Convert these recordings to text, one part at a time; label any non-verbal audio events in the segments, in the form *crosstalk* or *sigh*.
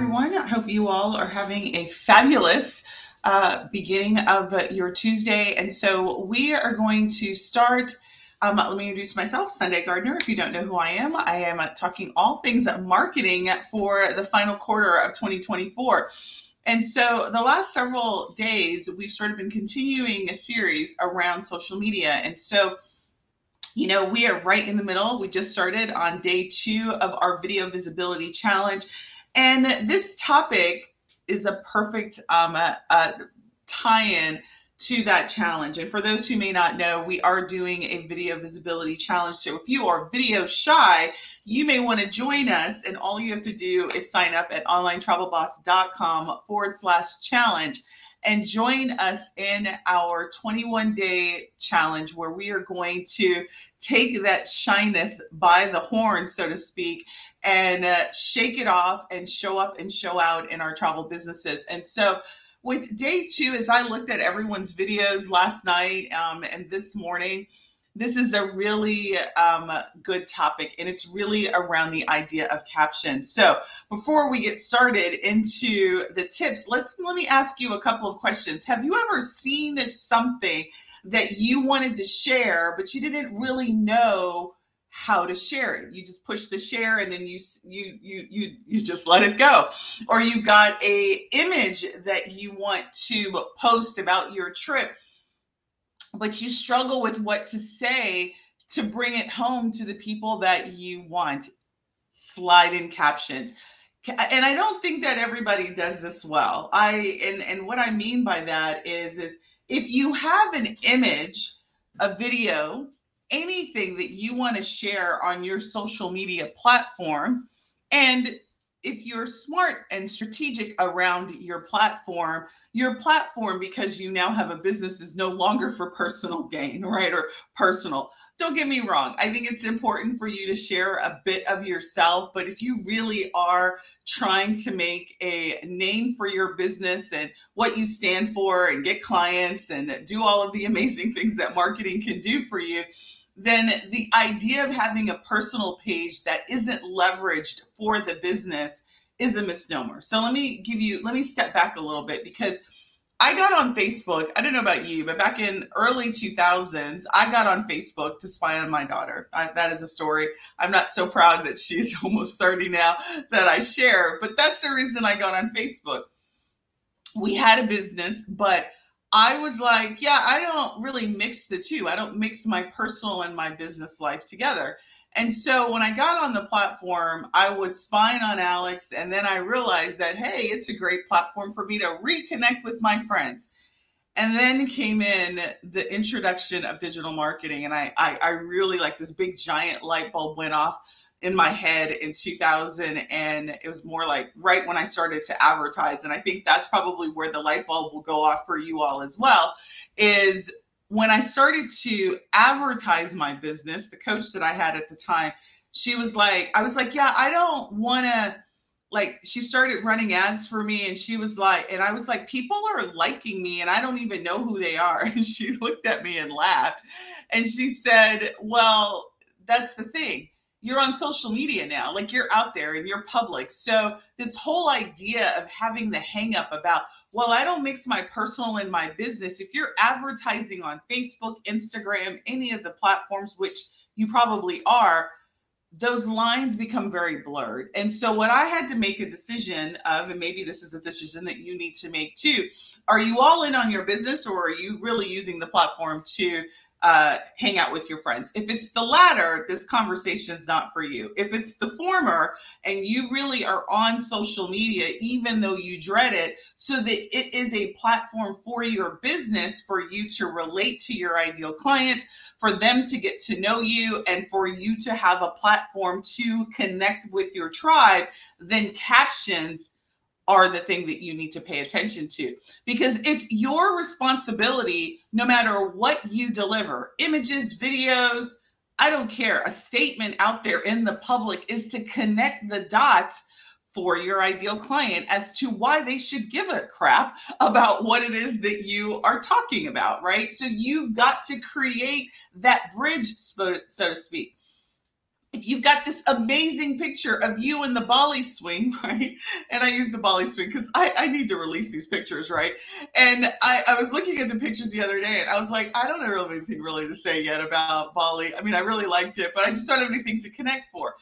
everyone. I hope you all are having a fabulous uh, beginning of your Tuesday. And so we are going to start. Um, let me introduce myself, Sunday Gardner. If you don't know who I am, I am talking all things marketing for the final quarter of 2024. And so the last several days, we've sort of been continuing a series around social media. And so you know, we are right in the middle. We just started on day two of our video visibility challenge. And this topic is a perfect um, uh, uh, tie in to that challenge. And for those who may not know, we are doing a video visibility challenge. So if you are video shy, you may want to join us. And all you have to do is sign up at onlinetravelboss.com forward slash challenge and join us in our 21 day challenge where we are going to take that shyness by the horn, so to speak, and uh, shake it off and show up and show out in our travel businesses. And so, with day two, as I looked at everyone's videos last night um, and this morning, this is a really um, good topic and it's really around the idea of caption. So before we get started into the tips let's let me ask you a couple of questions. Have you ever seen something that you wanted to share but you didn't really know how to share it? You just push the share and then you you you you you just let it go. Or you got a image that you want to post about your trip but you struggle with what to say to bring it home to the people that you want. Slide in captions. And I don't think that everybody does this well. I and and what I mean by that is is if you have an image, a video, anything that you want to share on your social media platform and if you're smart and strategic around your platform, your platform, because you now have a business, is no longer for personal gain, right? Or personal. Don't get me wrong. I think it's important for you to share a bit of yourself, but if you really are trying to make a name for your business and what you stand for and get clients and do all of the amazing things that marketing can do for you, then the idea of having a personal page that isn't leveraged for the business is a misnomer. So let me give you, let me step back a little bit because I got on Facebook. I don't know about you, but back in early 2000s, I got on Facebook to spy on my daughter. I, that is a story. I'm not so proud that she's *laughs* almost 30 now that I share, but that's the reason I got on Facebook. We had a business, but I was like, yeah, I don't really mix the two. I don't mix my personal and my business life together. And so when I got on the platform, I was spying on Alex, and then I realized that, hey, it's a great platform for me to reconnect with my friends. And then came in the introduction of digital marketing, and I, I, I really like this big giant light bulb went off in my head in 2000 and it was more like right when I started to advertise and I think that's probably where the light bulb will go off for you all as well is when I started to advertise my business the coach that I had at the time she was like I was like yeah I don't want to like she started running ads for me and she was like and I was like people are liking me and I don't even know who they are. *laughs* And she looked at me and laughed and she said well that's the thing you're on social media now like you're out there and you're public. So this whole idea of having the hang up about well i don't mix my personal and my business. If you're advertising on facebook instagram any of the platforms which you probably are those lines become very blurred. And so what i had to make a decision of and maybe this is a decision that you need to make too are you all in on your business or are you really using the platform to uh, hang out with your friends. If it's the latter, this conversation is not for you. If it's the former, and you really are on social media, even though you dread it, so that it is a platform for your business, for you to relate to your ideal client, for them to get to know you, and for you to have a platform to connect with your tribe, then captions are the thing that you need to pay attention to. Because it's your responsibility no matter what you deliver images videos i don't care. A statement out there in the public is to connect the dots for your ideal client as to why they should give a crap about what it is that you are talking about right? So you've got to create that bridge so to speak you've got this amazing picture of you in the Bali swing, *laughs* right? And I use the Bali swing because I, I need to release these pictures, right? And I, I was looking at the pictures the other day and I was like, I don't have anything really to say yet about Bali. I mean, I really liked it, but I just don't have anything to connect for.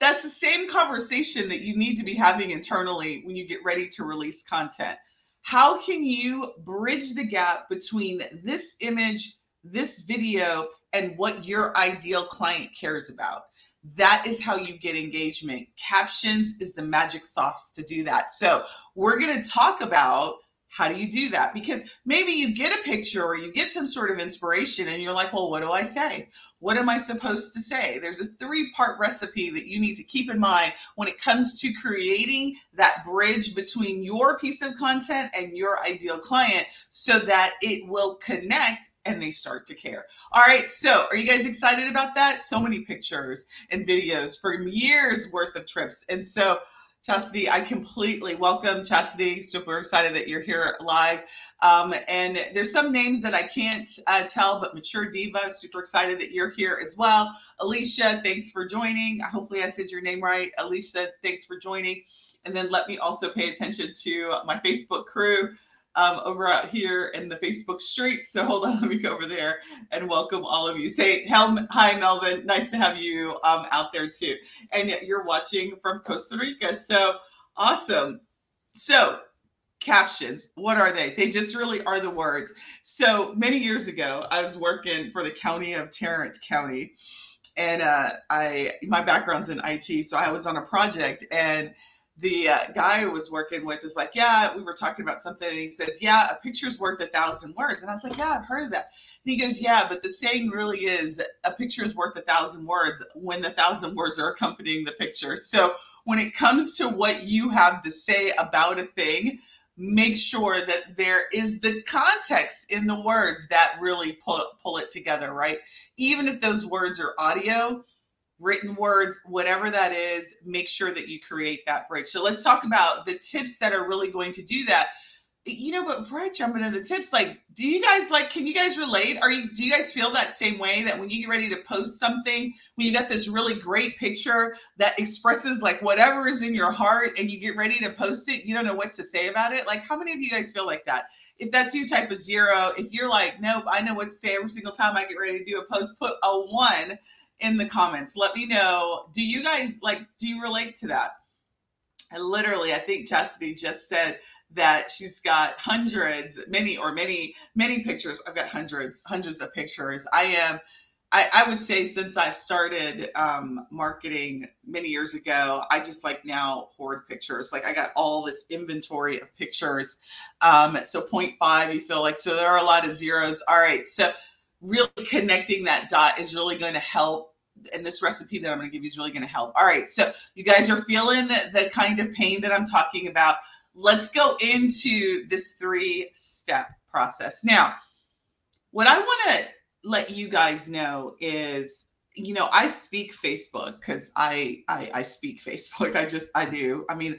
That's the same conversation that you need to be having internally when you get ready to release content. How can you bridge the gap between this image, this video, and what your ideal client cares about. That is how you get engagement. Captions is the magic sauce to do that. So, we're going to talk about how do you do that? Because maybe you get a picture or you get some sort of inspiration and you're like, well, what do I say? What am I supposed to say? There's a three part recipe that you need to keep in mind when it comes to creating that bridge between your piece of content and your ideal client so that it will connect and they start to care. All right, so are you guys excited about that? So many pictures and videos from years worth of trips. And so, Chastity, I completely welcome Chastity. Super excited that you're here live. Um, and there's some names that I can't uh, tell, but Mature Diva, super excited that you're here as well. Alicia, thanks for joining. Hopefully, I said your name right. Alicia, thanks for joining. And then let me also pay attention to my Facebook crew um, over out here in the Facebook streets. So hold on, let me go over there and welcome all of you. Say hi, Melvin. Nice to have you um, out there too. And you're watching from Costa Rica. So awesome. So captions what are they they just really are the words so many years ago i was working for the county of tarrant county and uh, i my background's in it so i was on a project and the uh, guy who was working with is like, yeah, we were talking about something, and he says, yeah, a picture's worth a thousand words, and I was like, yeah, I've heard of that. And he goes, yeah, but the saying really is a picture is worth a thousand words when the thousand words are accompanying the picture. So when it comes to what you have to say about a thing, make sure that there is the context in the words that really pull pull it together, right? Even if those words are audio written words, whatever that is, make sure that you create that bridge. So let's talk about the tips that are really going to do that. You know, but before I jump into the tips, like, do you guys like, can you guys relate? Are you, do you guys feel that same way that when you get ready to post something, when you got this really great picture that expresses like whatever is in your heart and you get ready to post it, you don't know what to say about it? Like, how many of you guys feel like that? If that's you, type a zero. If you're like, nope, I know what to say every single time I get ready to do a post, put a one in the comments. Let me know. Do you guys like, do you relate to that? And literally, I think Chastity just said that she's got hundreds, many or many, many pictures. I've got hundreds, hundreds of pictures. I am, I, I would say since I've started um, marketing many years ago, I just like now hoard pictures. Like I got all this inventory of pictures. Um, so 0.5, you feel like, so there are a lot of zeros. All right. So really connecting that dot is really going to help and this recipe that I'm going to give you is really going to help. All right, so you guys are feeling the kind of pain that I'm talking about. Let's go into this three step process. Now, what I want to let you guys know is you know i speak facebook because I, I i speak *laughs* facebook i just i do i mean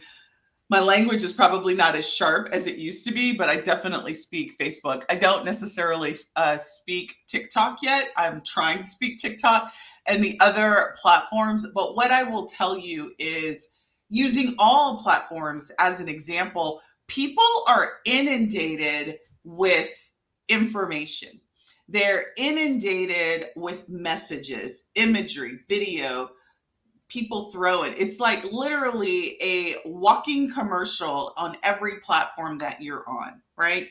my language is probably not as sharp as it used to be, but I definitely speak Facebook. I don't necessarily uh, speak TikTok yet. I'm trying to speak TikTok and the other platforms. But what I will tell you is using all platforms as an example, people are inundated with information. They're inundated with messages, imagery, video, people throw it. It's like literally a walking commercial on every platform that you're on, right?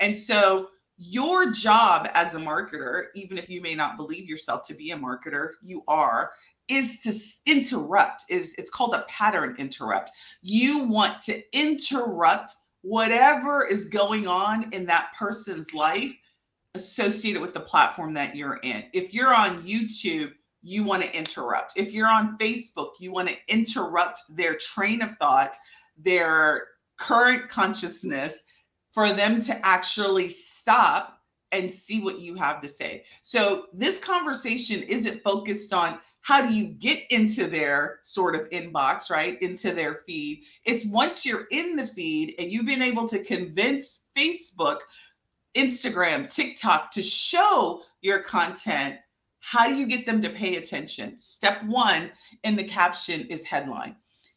And so your job as a marketer, even if you may not believe yourself to be a marketer, you are is to interrupt is it's called a pattern interrupt you want to interrupt whatever is going on in that person's life associated with the platform that you're in if you're on youtube you want to interrupt. If you're on Facebook, you want to interrupt their train of thought, their current consciousness for them to actually stop and see what you have to say. So this conversation isn't focused on how do you get into their sort of inbox, right? Into their feed. It's once you're in the feed and you've been able to convince Facebook, Instagram, TikTok to show your content How do you get them to pay attention? Step one in the caption is headline.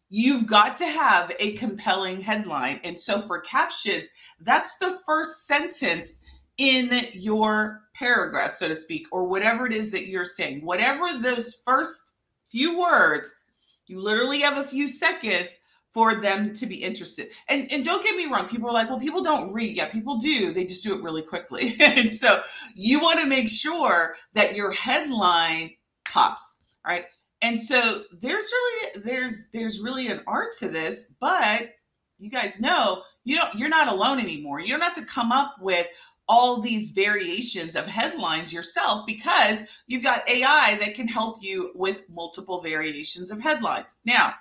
You've got to have a compelling headline. And so for captions, that's the first sentence in your paragraph, so to speak, or whatever it is that you're saying. Whatever those first few words, you literally have a few seconds for them to be interested. And and don't get me wrong, people are like, well, people don't read. Yeah, people do. They just do it really quickly. *laughs* and so you want to make sure that your headline pops, right? And so there's really there's there's really an art to this, but you guys know you don't you're not alone anymore. You don't have to come up with all these variations of headlines yourself because you've got AI that can help you with multiple variations of headlines. Now,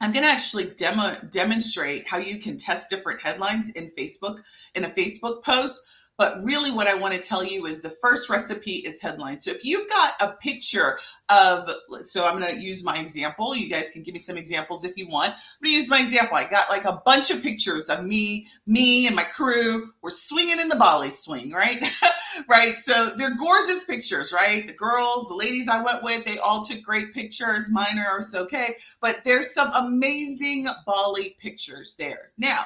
I'm going to actually demo demonstrate how you can test different headlines in Facebook in a Facebook post. But really, what I want to tell you is the first recipe is headline. So if you've got a picture of, so I'm going to use my example. You guys can give me some examples if you want. I'm going to use my example. I got like a bunch of pictures of me, me and my crew. We're swinging in the Bali swing, right? *laughs* right. So they're gorgeous pictures, right? The girls, the ladies I went with, they all took great pictures. Mine are okay, but there's some amazing Bali pictures there. Now,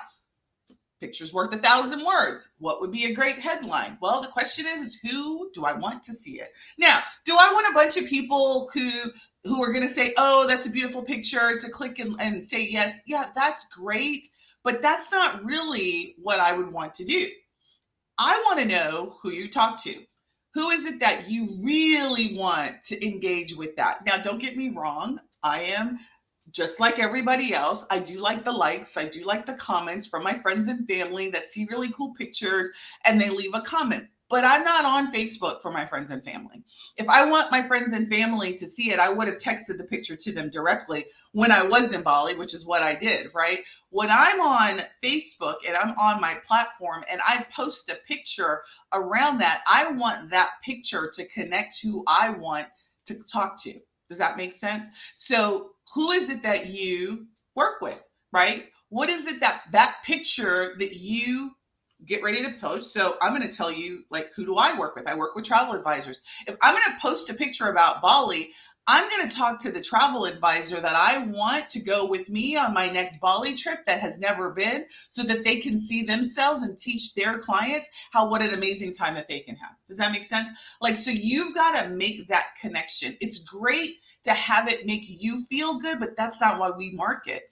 Pictures worth a thousand words. What would be a great headline? Well, the question is, is who do I want to see it? Now, do I want a bunch of people who who are going to say, "Oh, that's a beautiful picture," to click and, and say yes? Yeah, that's great, but that's not really what I would want to do. I want to know who you talk to. Who is it that you really want to engage with that? Now, don't get me wrong. I am just like everybody else, I do like the likes. I do like the comments from my friends and family that see really cool pictures and they leave a comment. But I'm not on Facebook for my friends and family. If I want my friends and family to see it, I would have texted the picture to them directly when I was in Bali, which is what I did, right? When I'm on Facebook and I'm on my platform and I post a picture around that, I want that picture to connect who I want to talk to. Does that make sense? So who is it that you work with, right? What is it that that picture that you get ready to post? So I'm going to tell you, like, who do I work with? I work with travel advisors. If I'm going to post a picture about Bali, I'm going to talk to the travel advisor that I want to go with me on my next Bali trip that has never been so that they can see themselves and teach their clients how what an amazing time that they can have. Does that make sense? Like, so you've got to make that connection. It's great to have it make you feel good, but that's not why we market.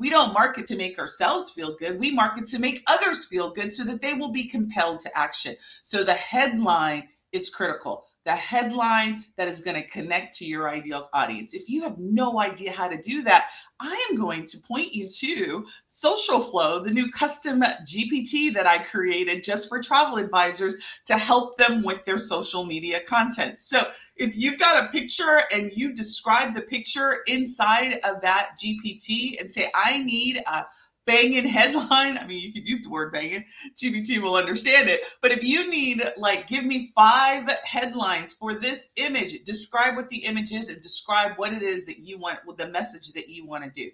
We don't market to make ourselves feel good. We market to make others feel good so that they will be compelled to action. So the headline is critical the headline that is going to connect to your ideal audience. If you have no idea how to do that, I am going to point you to Social Flow, the new custom GPT that I created just for travel advisors to help them with their social media content. So if you've got a picture and you describe the picture inside of that GPT and say, I need a banging headline, I mean, you could use the word banging, GPT will understand it. But if you need, like, give me five headlines for this image, describe what the image is and describe what it is that you want, with the message that you want to do.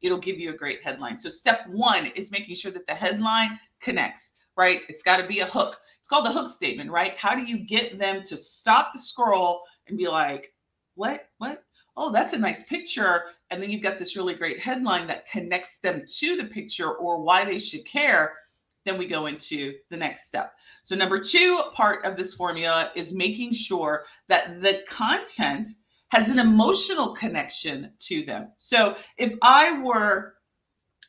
It'll give you a great headline. So, step one is making sure that the headline connects, right? It's got to be a hook. It's called the hook statement, right? How do you get them to stop the scroll and be like, what, what? Oh, that's a nice picture and then you've got this really great headline that connects them to the picture or why they should care then we go into the next step. So, number two part of this formula is making sure that the content has an emotional connection to them. So, if I were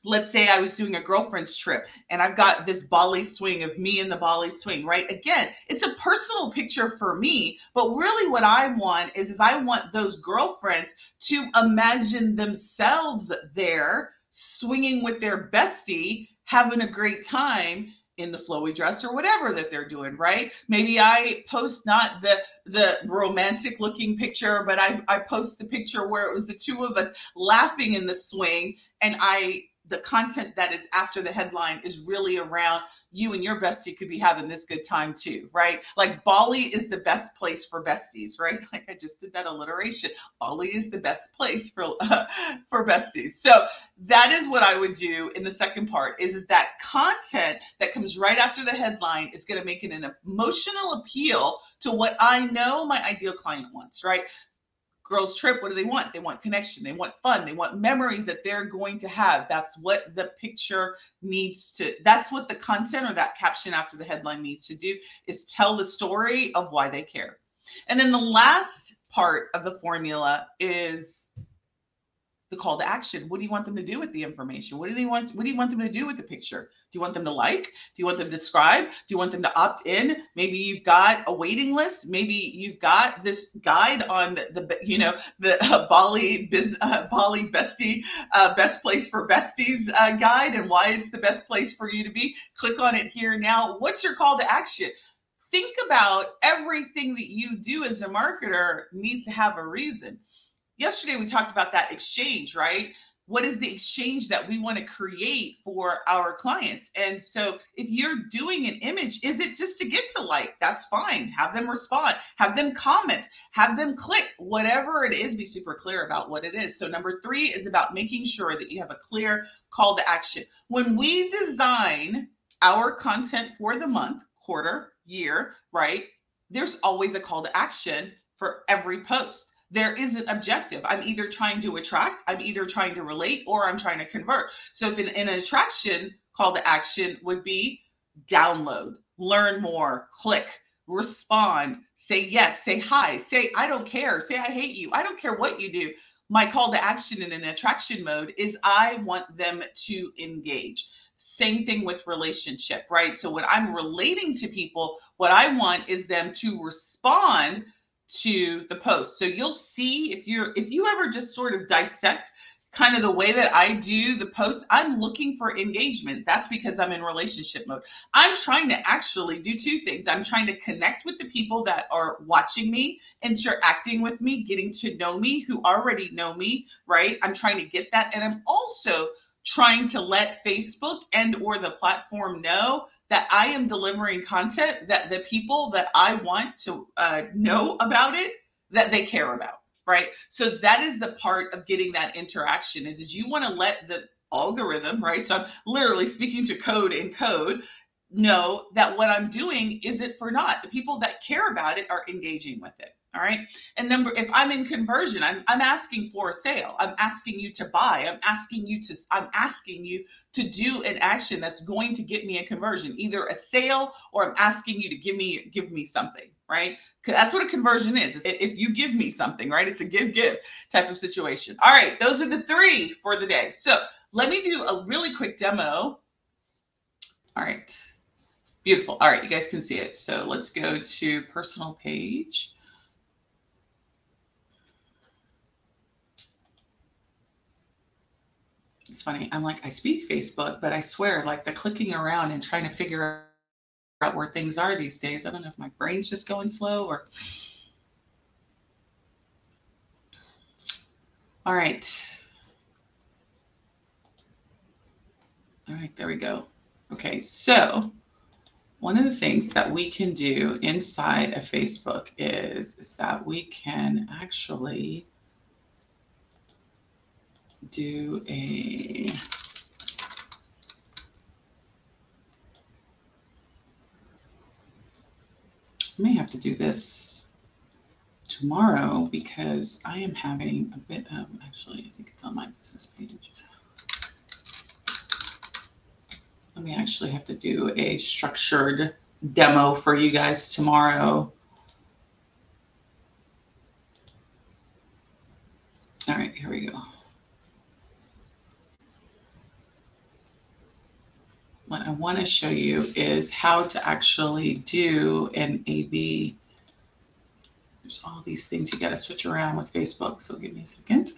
let's say I was doing a girlfriend's trip and I've got this Bali swing of me in the Bali swing, right? Again, it's a personal picture for me, but really what I want is, is I want those girlfriends to imagine themselves there swinging with their bestie, having a great time in the flowy dress or whatever that they're doing, right? Maybe I post not the the romantic looking picture, but I, I post the picture where it was the two of us laughing in the swing and I the content that is after the headline is really around you and your bestie could be having this good time too, right? Like Bali is the best place for besties, right? *laughs* Like I just did that alliteration. Bali is the best place for uh, *laughs* for besties. So that is what I would do in the second part is, is that content that comes right after the headline is going to make it an emotional appeal to what I know my ideal client wants, right? Girls trip what do they want? They want connection they want fun they want memories that they're going to have. That's what the picture needs to that's what the content or that caption after the headline needs to do is tell the story of why they care. And then the last part of the formula is the call to action. What do you want them to do with the information? What do they want? What do you want them to do with the picture? Do you want them to like? Do you want them to subscribe? Do you want them to opt in? Maybe you've got a waiting list. Maybe you've got this guide on the, the you know the uh, Bali business uh, Bali bestie uh, best place for besties uh, guide and why it's the best place for you to be. Click on it here now. What's your call to action? Think about everything that you do as a marketer needs to have a reason yesterday we talked about that exchange, right? What is the exchange that we want to create for our clients? And so if you're doing an image, is it just to get to like? That's fine. Have them respond, have them comment, have them click, whatever it is, be super clear about what it is. So number three is about making sure that you have a clear call to action. When we design our content for the month, quarter, year, right? There's always a call to action for every post there is an objective. I'm either trying to attract, I'm either trying to relate, or I'm trying to convert. So if an, an attraction call to action would be download, learn more, click, respond, say yes, say hi, say I don't care, say I hate you. I don't care what you do. My call to action in an attraction mode is I want them to engage. Same thing with relationship, right? So when I'm relating to people, what I want is them to respond to the post. So you'll see if you're if you ever just sort of dissect kind of the way that I do the post, I'm looking for engagement. That's because I'm in relationship mode. I'm trying to actually do two things. I'm trying to connect with the people that are watching me, interacting with me, getting to know me, who already know me, right? I'm trying to get that. And I'm also trying to let Facebook and or the platform know that I am delivering content that the people that I want to uh, know about it that they care about, right? So that is the part of getting that interaction is, is you want to let the algorithm, right? So I'm literally speaking to code in code know that what I'm doing is it for not. The people that care about it are engaging with it. All right. And number, if I'm in conversion, I'm, I'm asking for a sale. I'm asking you to buy. I'm asking you to, I'm asking you to do an action that's going to get me a conversion, either a sale or I'm asking you to give me, give me something, right? Because that's what a conversion is. If you give me something, right? It's a give, give type of situation. All right. Those are the three for the day. So let me do a really quick demo. All right. Beautiful. All right. You guys can see it. So let's go to personal page. It's funny. I'm like, I speak Facebook, but I swear, like the clicking around and trying to figure out where things are these days. I don't know if my brain's just going slow or. All right. All right, there we go. Okay, so one of the things that we can do inside of Facebook is, is that we can actually do a I may have to do this tomorrow because I am having a bit of, actually, I think it's on my business page. Let me actually have to do a structured demo for you guys tomorrow. All right, here we go. what I want to show you is how to actually do an A-B. There's all these things you got to switch around with Facebook, so give me a second.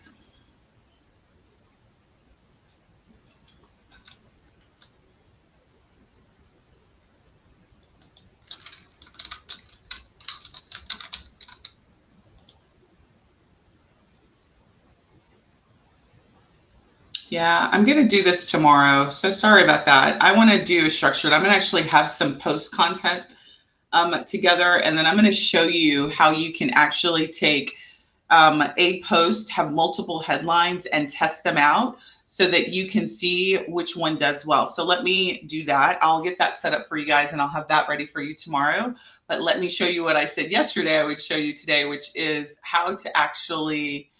Yeah, I'm going to do this tomorrow. So sorry about that. I want to do a structured. I'm going to actually have some post content um, together, and then I'm going to show you how you can actually take um, a post, have multiple headlines, and test them out so that you can see which one does well. So let me do that. I'll get that set up for you guys and I'll have that ready for you tomorrow. But let me show you what I said yesterday I would show you today, which is how to actually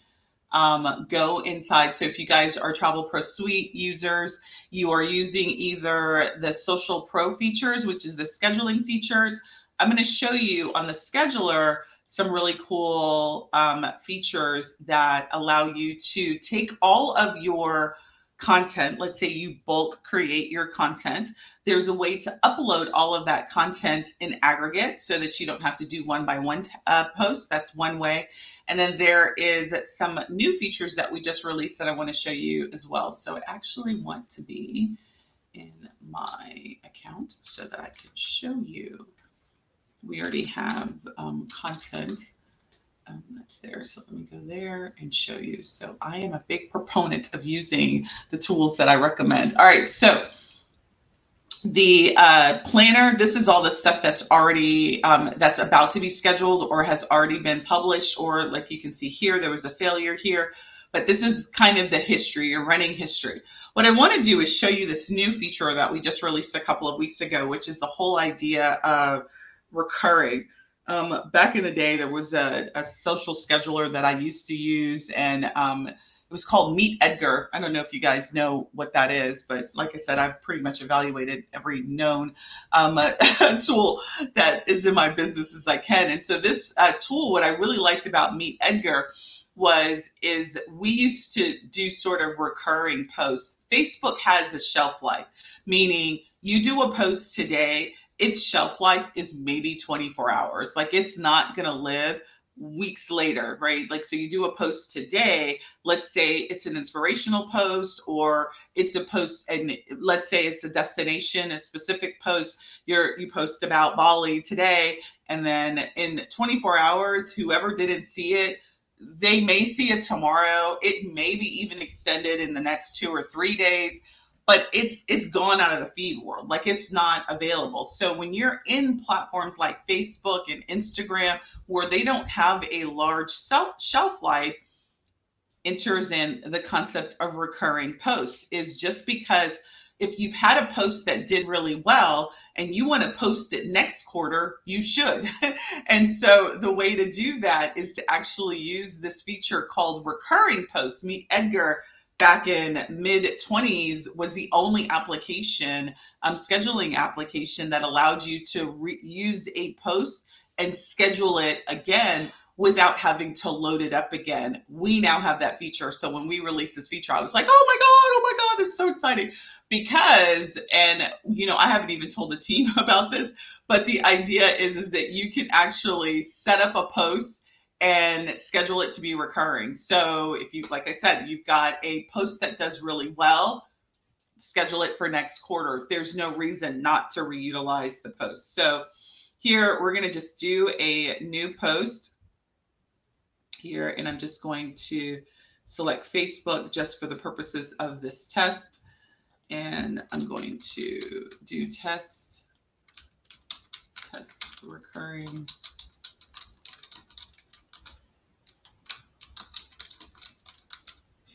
um, go inside. So if you guys are TravelPro Suite users, you are using either the Social Pro features, which is the scheduling features. I'm going to show you on the scheduler some really cool um, features that allow you to take all of your content. Let's say you bulk create your content. There's a way to upload all of that content in aggregate so that you don't have to do one by one uh, post. That's one way. And then there is some new features that we just released that I want to show you as well. So I actually want to be in my account so that I can show you. We already have um, content um, that's there. So let me go there and show you. So I am a big proponent of using the tools that I recommend. All right, so the uh, planner, this is all the stuff that's already, um, that's about to be scheduled or has already been published, or like you can see here, there was a failure here, but this is kind of the history, your running history. What I want to do is show you this new feature that we just released a couple of weeks ago, which is the whole idea of recurring. Um, back in the day, there was a, a, social scheduler that I used to use, and um, it was called Meet Edgar. I don't know if you guys know what that is, but like I said, I've pretty much evaluated every known um, *laughs* tool that is in my business as I can. And so this uh, tool, what I really liked about Meet Edgar was is we used to do sort of recurring posts. Facebook has a shelf life, meaning you do a post today its shelf life is maybe 24 hours. Like it's not going to live weeks later, right? Like, so you do a post today, let's say it's an inspirational post or it's a post, and let's say it's a destination, a specific post, you're, you post about Bali today, and then in 24 hours, whoever didn't see it, they may see it tomorrow. It may be even extended in the next two or three days but it's it's gone out of the feed world like it's not available so when you're in platforms like facebook and instagram where they don't have a large shelf life enters in the concept of recurring posts is just because if you've had a post that did really well and you want to post it next quarter, you should. *laughs* and so the way to do that is to actually use this feature called recurring posts. Meet Edgar back in mid 20s was the only application um, scheduling application that allowed you to re- use a post and schedule it again without having to load it up again. We now have that feature. So when we released this feature i was like oh my god oh my god it's so exciting. Because and you know i haven't even told the team *laughs* about this but the idea is is that you can actually set up a post and schedule it to be recurring. So if you, like I said, you've got a post that does really well, schedule it for next quarter. There's no reason not to reutilize the post. So here we're going to just do a new post here, and I'm just going to select Facebook just for the purposes of this test. And I'm going to do test, test recurring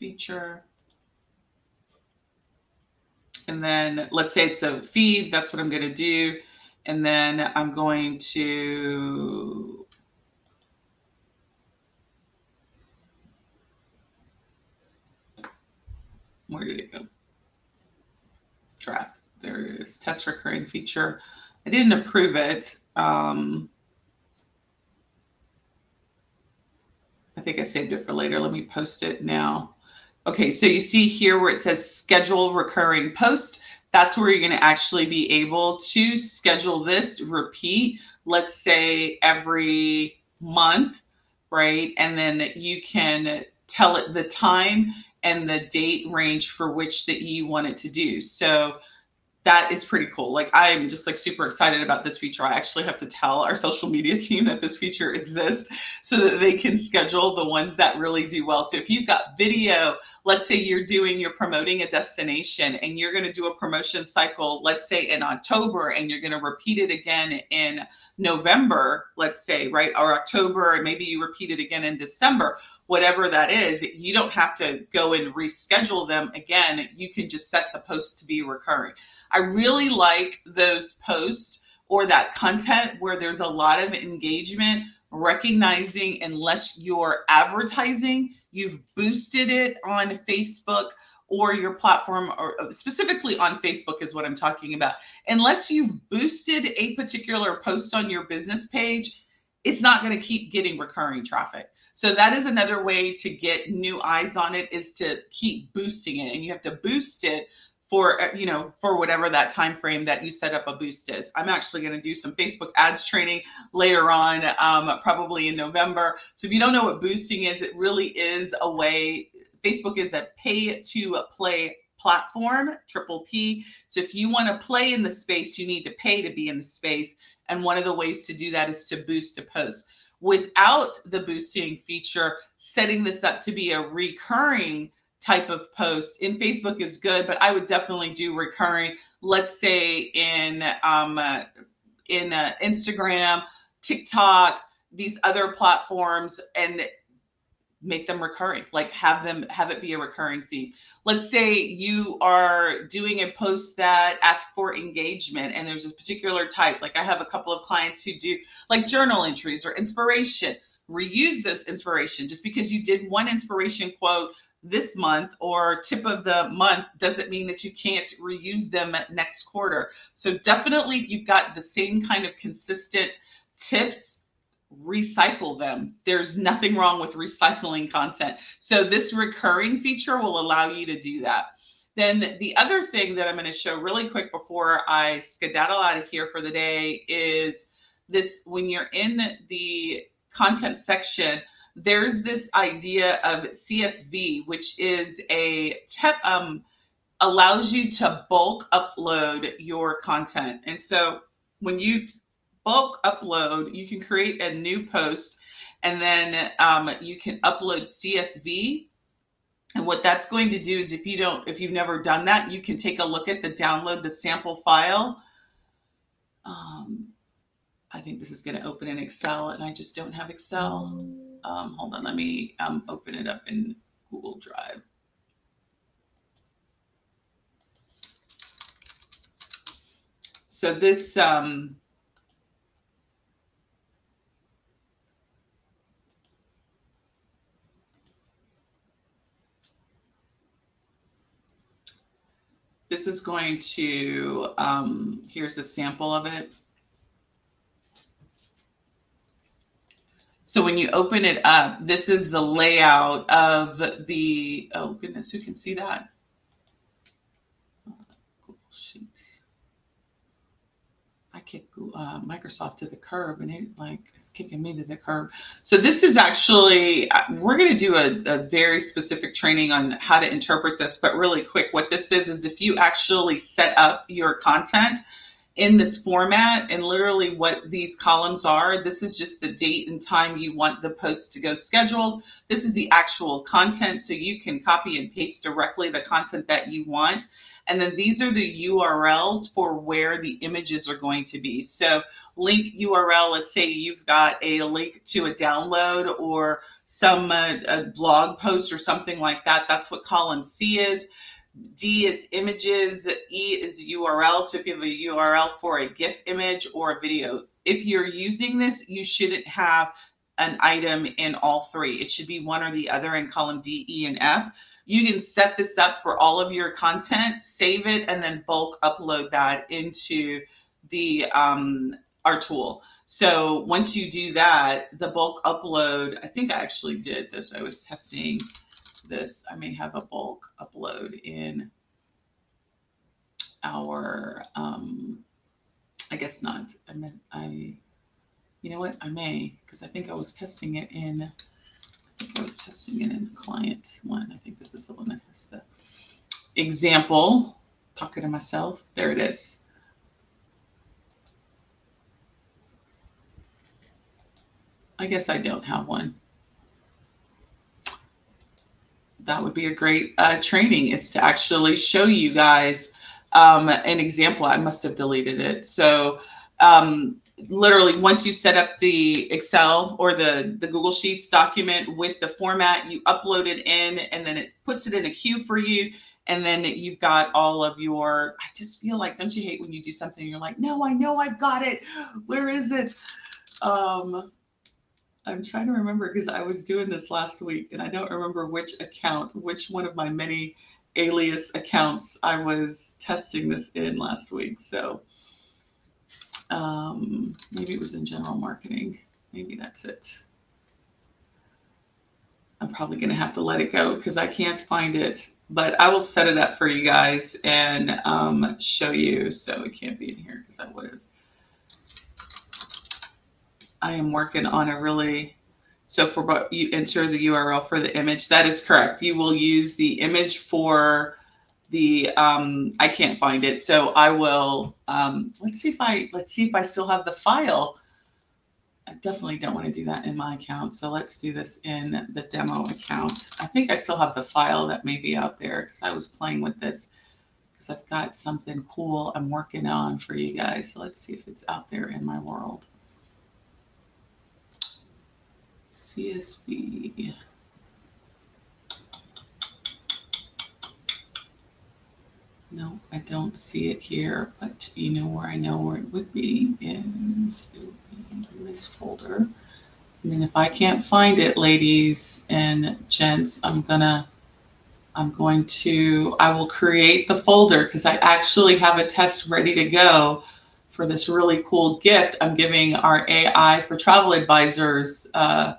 feature. And then let's say it's a feed, that's what I'm going to do. And then I'm going to where did it go? Draft. There it is. Test recurring feature. I didn't approve it. Um, I think I saved it for later. Let me post it now. Okay, so you see here where it says schedule recurring post. That's where you're going to actually be able to schedule this repeat, let's say every month, right? And then you can tell it the time and the date range for which that you want it to do. So that is pretty cool. Like I'm just like super excited about this feature. I actually have to tell our social media *laughs* team that this feature exists so that they can schedule the ones that really do well. So if you've got video, let's say you're doing you're promoting a destination and you're going to do a promotion cycle, let's say in October and you're going to repeat it again in November, let's say, right? Or October, maybe you repeat it again in December, whatever that is, you don't have to go and reschedule them again. You can just set the post to be recurring. I really like those posts or that content where there's a lot of engagement, recognizing unless you're advertising, you've boosted it on Facebook or your platform, or uh, specifically on Facebook is what I'm talking about. Unless you've boosted a particular post on your business page, it's not going to keep getting recurring traffic. So that is another way to get new eyes on it is to keep boosting it and you have to boost it for uh, you know for whatever that time frame that you set up a boost is. I'm actually going to do some facebook ads training later on um, probably in november. So if you don't know what boosting is it really is a way facebook is a pay to play platform triple p. So if you want to play in the space you need to pay to be in the space and one of the ways to do that is to boost a post without the boosting feature setting this up to be a recurring type of post in Facebook is good, but I would definitely do recurring. Let's say in um, uh, in uh, Instagram, TikTok, these other platforms, and make them recurring. Like have them have it be a recurring theme. Let's say you are doing a post that asks for engagement, and there's a particular type. Like I have a couple of clients who do like journal entries or inspiration. Reuse those inspiration. Just because you did one inspiration quote this month or tip of the month doesn't mean that you can't reuse them next quarter. So definitely if you've got the same kind of consistent tips, recycle them. There's nothing wrong with recycling content. So this recurring feature will allow you to do that. Then the other thing that I'm going to show really quick before I skedaddle out of here for the day is this when you're in the content section, there's this idea of CSV, which is a tep, um, allows you to bulk upload your content. And so when you bulk upload, you can create a new post and then um, you can upload CSV. And what that's going to do is if you don't, if you've never done that, you can take a look at the download the sample file. Um, I think this is going to open in Excel and I just don't have Excel. Um, hold on, let me um, open it up in Google Drive. So this, um, this is going to, um, here's a sample of it. So when you open it up, this is the layout of the, oh goodness, who can see that? Google Sheets. I kick uh, Microsoft to the curb and it like it's kicking me to the curb. So this is actually, uh, we're going to do a, a very specific training on how to interpret this, but really quick, what this is, is if you actually set up your content, in this format and literally what these columns are. This is just the date and time you want the post to go scheduled. This is the actual content, so you can copy and paste directly the content that you want. And then these are the URLs for where the images are going to be. So link URL, let's say you've got a link to a download or some uh, a blog post or something like that. That's what column C is. D is images, E is URL. So if you have a URL for a GIF image or a video, if you're using this, you shouldn't have an item in all three. It should be one or the other in column D, E, and F. You can set this up for all of your content, save it, and then bulk upload that into the um, our tool. So once you do that, the bulk upload, I think I actually did this. I was testing this, I may have a bulk upload in our, um, I guess not. I meant I, you know what? I may, because I think I was testing it in, I was testing it in the client one. I think this is the one that has the example talking to myself. There it is. I guess I don't have one. That would be a great uh, training is to actually show you guys um, an example. I must have deleted it. So um, literally once you set up the Excel or the, the Google Sheets document with the format, you upload it in and then it puts it in a queue for you. And then you've got all of your, I just feel like, don't you hate when you do something and you're like, no, I know I've got it. Where is it? Um, I'm trying to remember because I was doing this last week and I don't remember which account, which one of my many alias accounts I was testing this in last week. So um, maybe it was in general marketing. Maybe that's it. I'm probably going to have to let it go because I can't find it. But I will set it up for you guys and um, show you. So it can't be in here because I would have. I am working on a really, so for you enter the URL for the image, that is correct. You will use the image for the um, I can't find it. So I will um, let's see if I let's see if I still have the file. I definitely don't want to do that in my account. So let's do this in the demo account. I think I still have the file that may be out there because I was playing with this because I've got something cool I'm working on for you guys. So let's see if it's out there in my world. CSV. No, I don't see it here, but you know where I know where it would be is it would be in this folder. And then if I can't find it, ladies and gents, I'm gonna I'm going to I will create the folder because I actually have a test ready to go for this really cool gift I'm giving our AI for travel advisors uh,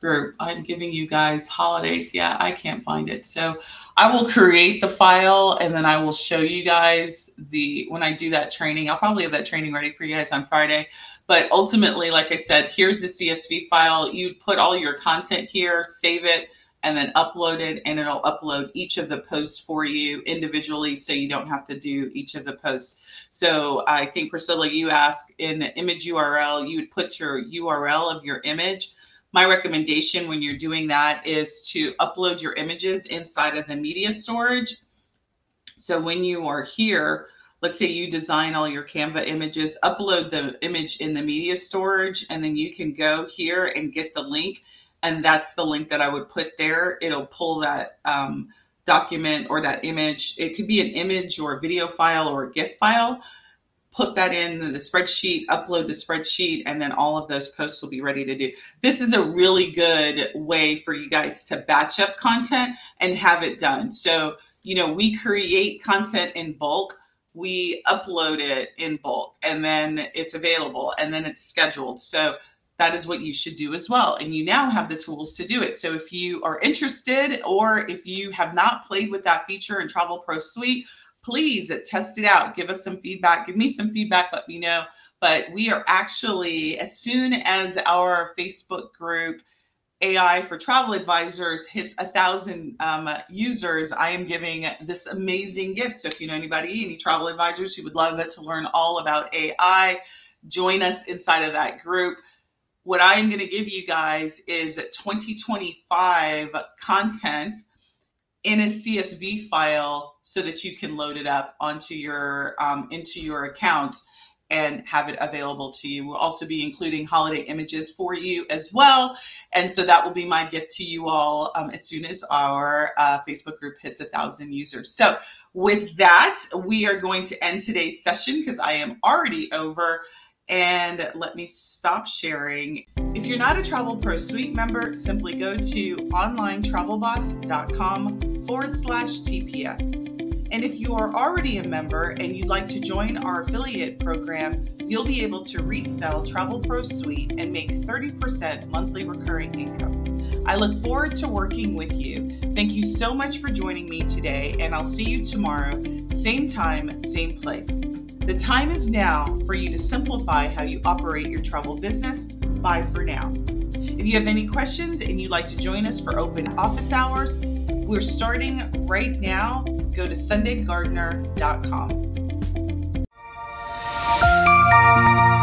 group. I'm giving you guys holidays. Yeah, I can't find it. So I will create the file and then I will show you guys the when I do that training. I'll probably have that training ready for you guys on Friday. But ultimately, like I said, here's the CSV file. You put all your content here, save it, and then upload it, and it'll upload each of the posts for you individually so you don't have to do each of the posts. So I think Priscilla, you asked in the image URL, you would put your URL of your image my recommendation when you're doing that is to upload your images inside of the media storage. So when you are here, let's say you design all your Canva images, upload the image in the media storage, and then you can go here and get the link. And that's the link that I would put there. It'll pull that um, document or that image. It could be an image or a video file or a GIF file put that in the spreadsheet, upload the spreadsheet, and then all of those posts will be ready to do. This is a really good way for you guys to batch up content and have it done. So, you know, we create content in bulk, we upload it in bulk, and then it's available and then it's scheduled. So, that is what you should do as well. And you now have the tools to do it. So if you are interested or if you have not played with that feature in TravelPro Suite, please test it out. Give us some feedback. Give me some feedback. Let me know. But we are actually, as soon as our Facebook group, AI for Travel Advisors, hits a thousand um, users, I am giving this amazing gift. So if you know anybody, any travel advisors who would love it to learn all about AI, join us inside of that group. What I am going to give you guys is 2025 content in a CSV file so that you can load it up onto your um, into your account and have it available to you. We'll also be including holiday images for you as well. And so that will be my gift to you all um, as soon as our uh, Facebook group hits a thousand users. So with that, we are going to end today's session because I am already over and let me stop sharing. If you're not a TravelPro Suite member, simply go to onlinetravelboss.com forward slash TPS. And if you are already a member and you'd like to join our affiliate program, you'll be able to resell TravelPro Suite and make 30% monthly recurring income. I look forward to working with you. Thank you so much for joining me today, and I'll see you tomorrow, same time, same place. The time is now for you to simplify how you operate your travel business. Bye for now. If you have any questions and you'd like to join us for open office hours, we're starting right now go to sundaygardener.com.